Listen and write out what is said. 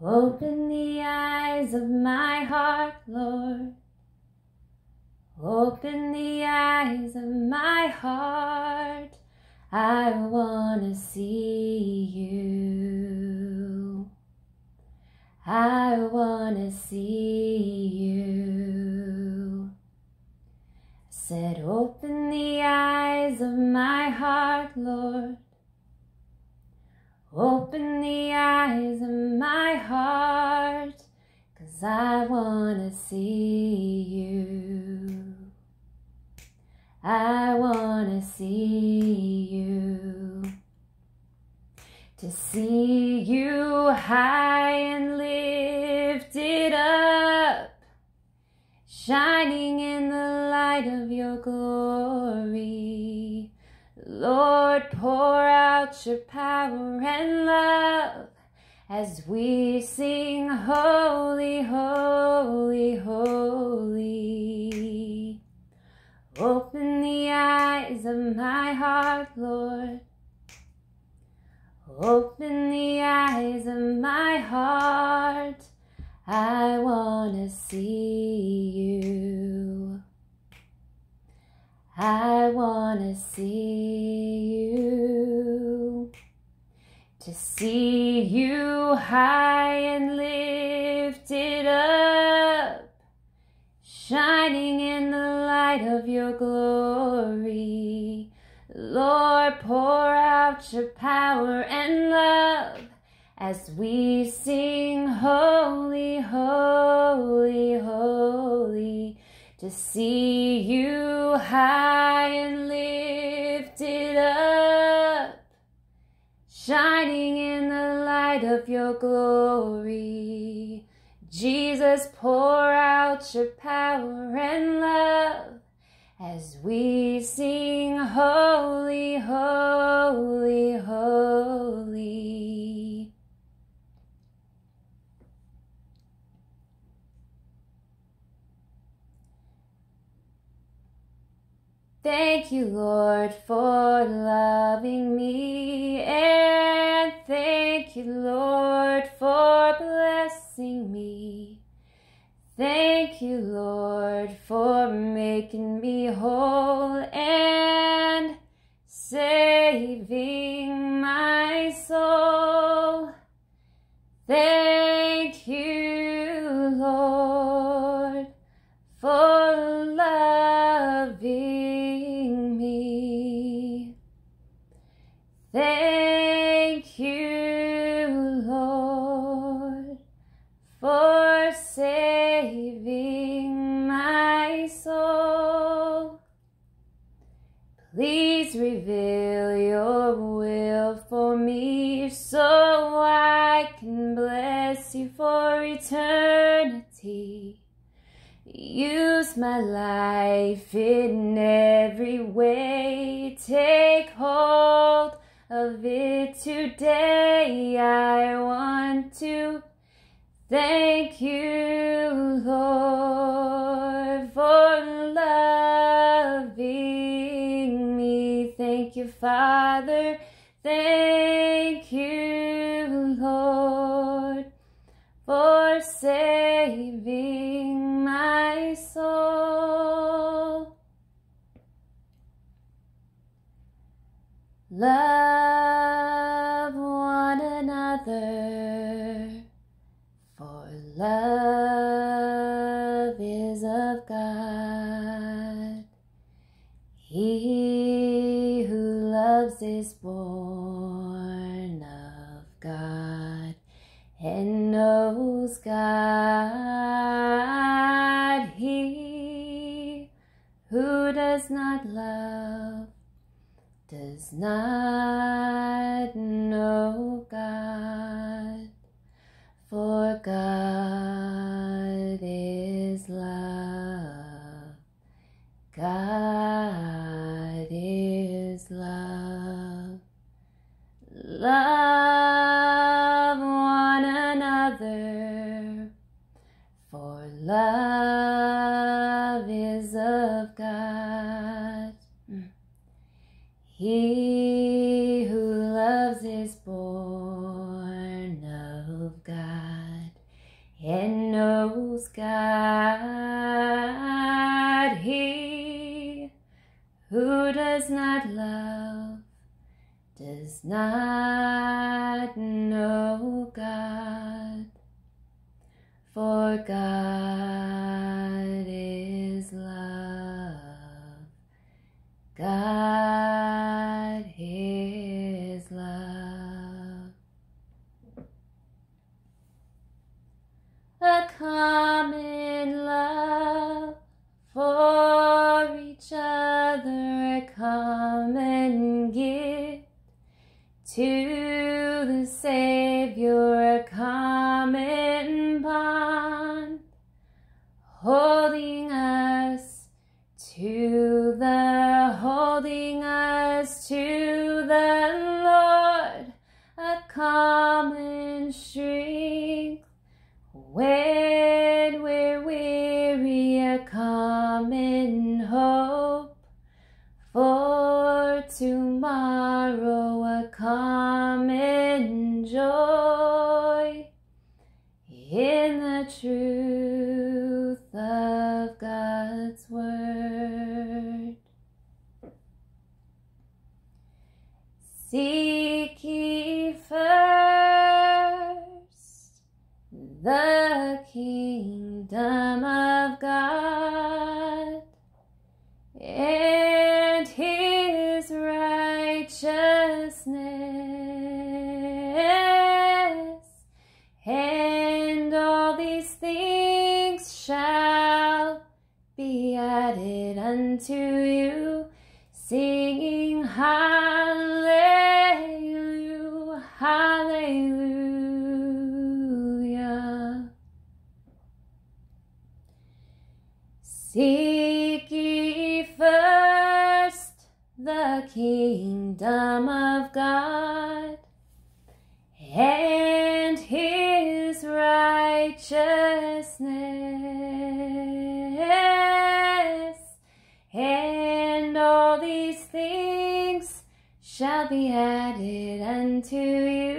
Open the eyes of my heart, Lord. Open the eyes of my heart. I want to see you. I want to see Open the eyes of my heart, cause I wanna see you. I wanna see you. To see you high and lifted up, shining in the light of your glory. Pour out your power and love as we sing, Holy, Holy, Holy. Open the eyes of my heart, Lord. Open the eyes of my heart. I want to see you. I want to see. To see you high and lifted up, shining in the light of your glory. Lord, pour out your power and love as we sing, Holy, Holy, Holy. To see you high and lifted shining in the light of your glory. Jesus, pour out your power and love as we sing, Holy, Holy, Thank you, Lord, for loving me, and thank you, Lord, for blessing me. Thank you, Lord, for making me whole and saving my soul. Thank Please reveal your will for me so I can bless you for eternity. Use my life in every way. Take hold of it today. I want to thank you, Lord, Father. Thank you, Lord, for saving my soul. Love one another, for love is of God. He who loves is born of God and knows God. He who does not love does not know God, for God is love. God love is of God. Mm. He who loves is born of God and knows God. He who does not love does not know God, for God is love. God is love. A when we're weary, a common hope for tomorrow, a common joy in the truth of God's word. Seek ye first the kingdom of God and his righteousness, and all these things shall be added unto you, Seek ye first the kingdom of God and his righteousness, and all these things shall be added unto you.